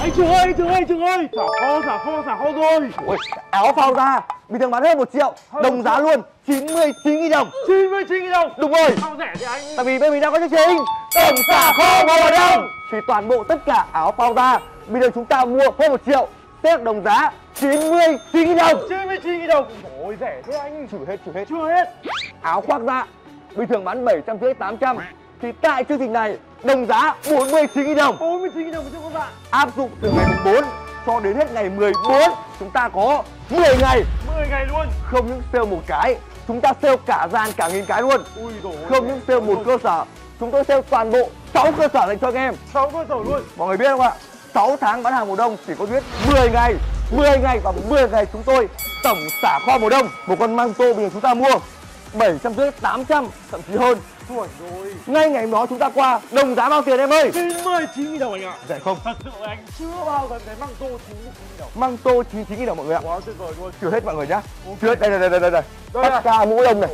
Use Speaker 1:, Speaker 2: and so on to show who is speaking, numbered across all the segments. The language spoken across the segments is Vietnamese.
Speaker 1: anh trường ơi anh trường ơi anh trường ơi. Xả kho xả kho xả kho rồi.
Speaker 2: Ôi, áo phao ra. Bình thường bán hơn một triệu.
Speaker 1: Hơn
Speaker 2: đồng giá luôn. 99 nghìn đồng.
Speaker 1: 99 000 đồng.
Speaker 2: Đúng rồi.
Speaker 1: Sao rẻ thế anh?
Speaker 2: Tại vì bên mình đang có chương trình. Tổng xả kho mùa đông thì toàn bộ tất cả áo phao ra. Bây giờ chúng ta mua hơn một triệu. Tết đồng giá 99 nghìn đồng.
Speaker 1: 99 000 đồng. Ôi rẻ thế anh.
Speaker 2: Trừ hết trừ hết.
Speaker 1: Chưa hết.
Speaker 2: Áo khoác da bình thường bán 750 800 thì tại chương trình này đồng giá 49 nghìn đồng.
Speaker 1: 49 000 đồng một chiếc con dạ
Speaker 2: áp dụng từ ngày mùng 4 cho đến hết ngày 14 chúng ta có 10 ngày.
Speaker 1: 10 ngày luôn.
Speaker 2: Không những sale một cái chúng ta sale cả gian cả nghìn cái luôn.
Speaker 1: Ui dồi
Speaker 2: không những sale một cơ sở chúng tôi sale toàn bộ 6 cơ sở dành cho anh em.
Speaker 1: 6 cơ sở luôn.
Speaker 2: Mọi người biết không ạ? 6 tháng bán hàng mùa đông chỉ có biết 10 ngày. 10 ngày và 10 ngày chúng tôi tổng xả kho mùa đông. Một con măng tô bây giờ chúng ta mua 750 800 thậm chí hơn.
Speaker 1: Chuẩn rồi
Speaker 2: ngay ngày hôm đó chúng ta qua đồng giá bao tiền em ơi?
Speaker 1: 99 000 đồng anh ạ.
Speaker 2: Rẻ không?
Speaker 1: Thật sự anh chưa bao giờ thấy măng tô 99 000 đồng.
Speaker 2: Măng tô 99 000 đồng mọi người ạ.
Speaker 1: Quá tuyệt vời luôn.
Speaker 2: Chưa hết mọi người nhá. Chưa hết. Đây đây đây đây đây, bắc ca mũ lông này.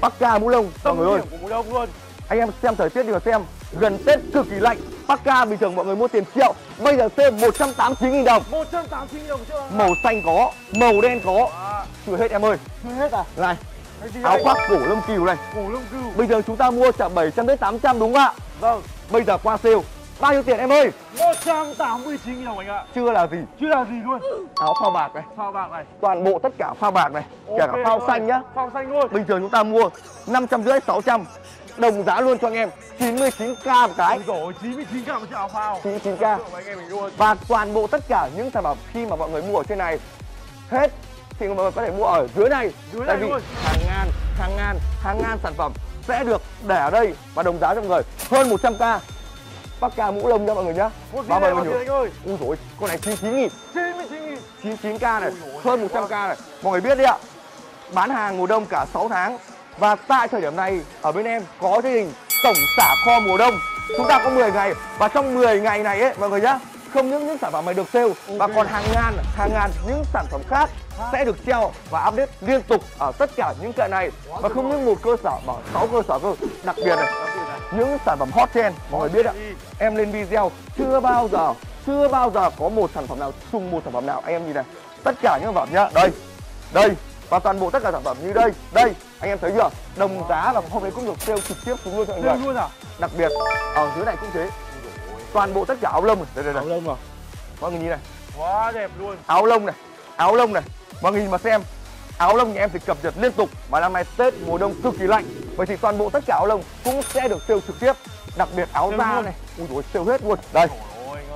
Speaker 2: Bắc ca mũ lông mọi
Speaker 1: tâm
Speaker 2: người ơi.
Speaker 1: Của mùa đông luôn.
Speaker 2: Anh em xem thời tiết đi mà xem. Gần tết cực kỳ lạnh. Bắc ca bình thường mọi người mua tiền triệu. Bây giờ sale 189 000 đồng.
Speaker 1: 189 000 đồng chưa?
Speaker 2: Màu xanh có màu đen có.
Speaker 1: À,
Speaker 2: chưa hết em ơi.
Speaker 1: Chưa hết à?
Speaker 2: Này áo khoác cổ lông cừu này.
Speaker 1: Cổ lông cừu.
Speaker 2: Bây giờ chúng ta mua trả 700 đến 800 đúng không ạ?
Speaker 1: Vâng.
Speaker 2: Bây giờ qua sale bao nhiêu tiền em ơi?
Speaker 1: 189 000 đồng anh ạ.
Speaker 2: Chưa là gì.
Speaker 1: Chưa là gì luôn.
Speaker 2: Áo phao bạc này.
Speaker 1: Sao bạc này.
Speaker 2: Toàn bộ tất cả phao bạc này kể cả phao
Speaker 1: rồi.
Speaker 2: xanh nhá.
Speaker 1: Phao xanh luôn.
Speaker 2: Bình thường chúng ta mua 500 rưỡi 600 đồng giá luôn cho anh em. 99k một cái.
Speaker 1: Ôi rồi 99 k một chiếc áo phao.
Speaker 2: 99k
Speaker 1: của anh em mình luôn
Speaker 2: và toàn bộ tất cả những sản phẩm khi mà mọi người mua ở trên này hết thì mọi người có thể mua ở dưới này.
Speaker 1: Dưới
Speaker 2: tại
Speaker 1: này
Speaker 2: vì
Speaker 1: luôn.
Speaker 2: hàng ngàn hàng ngàn hàng ngàn sản phẩm sẽ được để ở đây và đồng giá cho mọi người. Hơn 100k bắc ca mũ lông cho mọi người nhá. Bao
Speaker 1: viên
Speaker 2: bao
Speaker 1: này
Speaker 2: nhiêu?
Speaker 1: anh ơi?
Speaker 2: Ui dồi con này 99 nghìn.
Speaker 1: 99 000
Speaker 2: 99k này
Speaker 1: Ui dồi,
Speaker 2: hơn 100k này. Mọi người biết đi ạ. Bán hàng mùa đông cả 6 tháng. Và tại thời điểm này ở bên em có chương trình tổng xả kho mùa đông. Chúng ta có 10 ngày. Và trong 10 ngày này ấy mọi người nhá không những những sản phẩm này được sale và
Speaker 1: Ok.
Speaker 2: còn hàng ngàn hàng ngàn những sản phẩm khác sẽ được treo và update liên tục ở tất cả những kệ này. Và không những một cơ sở mà 6 cơ sở cơ. Đặc biệt này những sản phẩm hot trend mọi người biết ạ. Em lên video chưa bao giờ chưa bao giờ có một sản phẩm nào chung một sản phẩm nào. Anh em nhìn này tất cả những sản phẩm nhá. Đây đây và toàn bộ tất cả sản phẩm như đây đây. Anh em thấy chưa? Đồng giá và hôm đấy cũng được sale trực tiếp xuống luôn cho mọi người.
Speaker 1: Luôn à?
Speaker 2: Đặc biệt ở dưới này cũng thế toàn bộ tất cả áo lông này. Đây đây
Speaker 1: áo
Speaker 2: đây
Speaker 1: lông à?
Speaker 2: Mọi người nhìn này.
Speaker 1: Quá đẹp luôn.
Speaker 2: Áo lông này áo lông này. Mọi người nhìn mà xem áo lông nhà em thì cập nhật liên tục mà năm nay tết mùa đông cực kỳ lạnh. Vậy thì toàn bộ tất cả áo lông cũng sẽ được sale trực tiếp đặc biệt áo da này. Ui dồi sale hết luôn. Đây.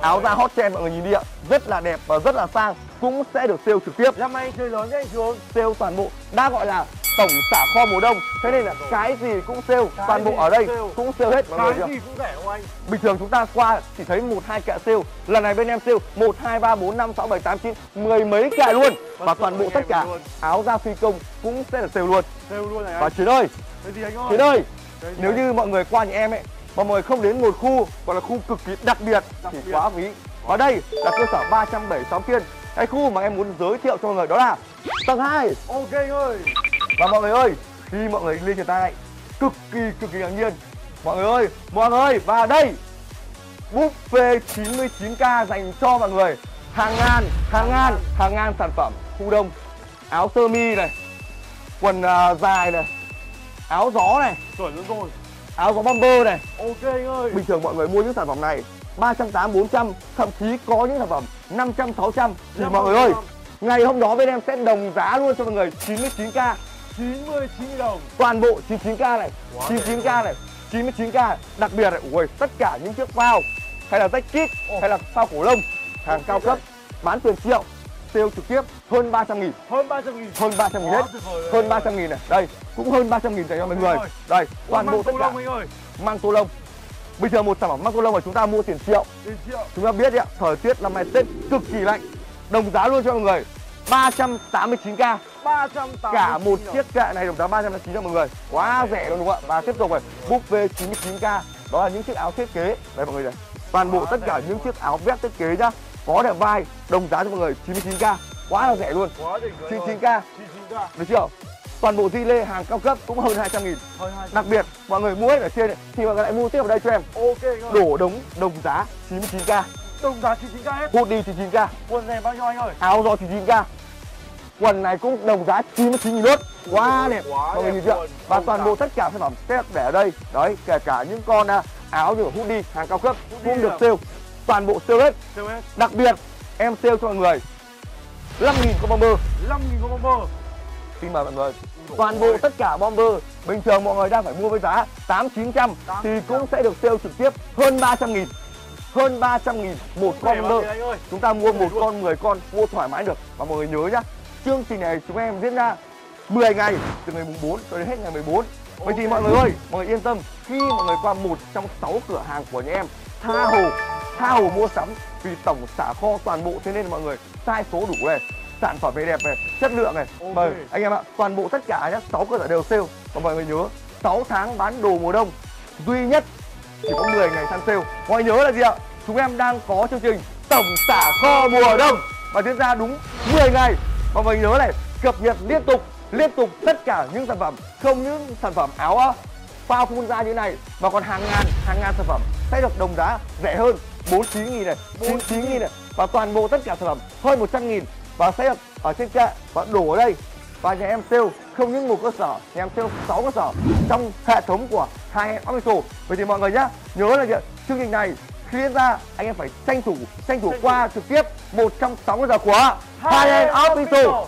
Speaker 2: Áo da hot trend mọi người nhìn đi ạ. Rất là đẹp và rất là sang cũng sẽ được sale trực tiếp.
Speaker 1: Năm nay chơi lớn đấy anh Trường.
Speaker 2: Sale toàn bộ đã gọi là tổng xả kho mùa đông. Thế nên là cái gì cũng sale
Speaker 1: Cái
Speaker 2: toàn bộ ở đây
Speaker 1: cũng sale.
Speaker 2: cũng sale hết mọi người
Speaker 1: cái gì cũng rẻ không anh?
Speaker 2: Bình thường chúng ta qua chỉ thấy một hai kệ sale lần này bên em sale một hai ba bốn năm sáu bảy tám chín mười mấy kệ luôn. Và
Speaker 1: Vâng,
Speaker 2: toàn bộ tất cả áo da phi công cũng sẽ được sale luôn.
Speaker 1: Sale luôn này
Speaker 2: và
Speaker 1: anh.
Speaker 2: chiến ơi.
Speaker 1: Cái gì anh ơi?
Speaker 2: Chiến ơi. Nếu như mọi người qua nhà em ấy mọi người không đến một khu gọi là khu cực kỳ đặc biệt
Speaker 1: Đặc
Speaker 2: thì
Speaker 1: biệt.
Speaker 2: quá phí. Và đây là cơ sở 376 kiên cái khu mà em muốn giới thiệu cho mọi người đó là tầng 2
Speaker 1: ok ơi
Speaker 2: và mọi người ơi khi mọi người lên trên tay cực kỳ cực kỳ ngạc nhiên. Mọi người ơi mọi người và đây buffet 99k dành cho mọi người. Hàng ngàn hàng ngàn hàng ngàn sản phẩm. Khu đông áo sơ mi này quần à, dài này áo gió này.
Speaker 1: Chuẩn luôn rồi
Speaker 2: áo gió bomber này.
Speaker 1: Ok anh ơi.
Speaker 2: Bình thường mọi người mua những sản phẩm này 380 400 thậm chí có những sản phẩm 500 600 thì mọi người ơi ngày hôm đó bên em sẽ đồng giá luôn cho mọi người 99k
Speaker 1: 99 đồng.
Speaker 2: Toàn bộ 99k này
Speaker 1: Quá
Speaker 2: 99k này 99k đặc biệt này ui tất cả những chiếc phao hay là tách kit hay là phao cổ lông hàng cao cấp bán tiền triệu sale trực tiếp hơn 300 nghìn.
Speaker 1: Hơn 300 nghìn.
Speaker 2: Hơn 300 nghìn hết. hơn 300 nghìn này. Đây cũng hơn 300 nghìn dành cho mọi người. đây toàn bộ tất cả. mang tô lông. Bình thường một sản phẩm mang tô lông mà chúng ta mua tiền triệu.
Speaker 1: Tiền triệu.
Speaker 2: Chúng ta biết đấy ạ thời tiết năm nay tết cực kỳ lạnh. Đồng giá luôn cho mọi người. 389k
Speaker 1: 380
Speaker 2: cả một chiếc kệ này đồng giá 390 cho mọi người. Quá rẻ luôn đúng không ạ? Và tiếp tục rồi. Buffet 99k đó là những chiếc áo thiết kế. Đây mọi người này. Toàn bộ tất cả những chiếc áo vest thiết kế nhá có đẹp vai đồng giá cho mọi người 99k quá là rẻ luôn.
Speaker 1: Quá đỉnh rồi.
Speaker 2: 99k
Speaker 1: 99k
Speaker 2: được chưa? Toàn bộ di lê hàng cao cấp cũng hơn 200 nghìn.
Speaker 1: Hơn 200
Speaker 2: đặc biệt mọi người mua hết ở trên thì mọi người lại mua tiếp ở đây cho em.
Speaker 1: Ok
Speaker 2: đổ đống đồng giá 99k
Speaker 1: đồng giá 99k hết.
Speaker 2: Hút đi 99k
Speaker 1: quần này bao nhiêu anh ơi?
Speaker 2: Áo gió 99k quần này cũng đồng giá 99 nghìn lốt quá đẹp.
Speaker 1: quá
Speaker 2: mọi người nhìn chưa? và toàn bộ tất cả sản phẩm sẽ để ở đây. Đấy kể cả những con à, áo như hút đi hàng cao cấp cũng được sale toàn bộ sale hết.
Speaker 1: Sale hết.
Speaker 2: Đặc biệt em sale cho mọi người. 5 nghìn con bomber.
Speaker 1: 5 nghìn con bomber.
Speaker 2: Xin mời mọi người. Toàn bộ tất cả bomber bình thường mọi người đang phải mua với giá 8 900 thì
Speaker 1: 800.
Speaker 2: cũng sẽ được sale trực tiếp hơn 300 nghìn. Hơn 300 nghìn một
Speaker 1: Không
Speaker 2: con bomber. chúng ta mua một con 10 con mua thoải mái được. Và mọi người nhớ nhá chương trình này chúng em diễn ra 10 ngày từ ngày mùng 4 cho đến hết ngày 14 vậy thì mọi người ơi mọi người yên tâm khi mọi người qua một trong 6 cửa hàng của nhà em tha hồ tha hồ mua sắm vì tổng xả kho toàn bộ thế nên mọi người sai số đủ này sản phẩm này đẹp này chất lượng này.
Speaker 1: Ok.
Speaker 2: mời anh em ạ toàn bộ tất cả nhá 6 cơ sở đều sale. Và mọi người nhớ 6 tháng bán đồ mùa đông duy nhất chỉ có 10 ngày săn sale. Mọi người nhớ là gì ạ? Chúng em đang có chương trình tổng xả kho mùa đông và diễn ra đúng 10 ngày. Và mọi người nhớ này cập nhật liên tục liên tục tất cả những sản phẩm không những sản phẩm áo phao phun ra như này mà còn hàng ngàn hàng ngàn sản phẩm sẽ được đồng giá rẻ hơn. 49 nghìn này 99 nghìn này và toàn bộ tất cả sản phẩm hơn 100 nghìn và sẽ được ở trên kệ và đổ ở đây. Và nhà em sale không những một cơ sở nhà em sale 6 cơ sở trong hệ thống của hai em official. Vậy thì mọi người nhá nhớ là gì chương trình này khi diễn ra anh em phải tranh thủ tranh thủ qua trực tiếp một trong sáu cơ sở của hai em official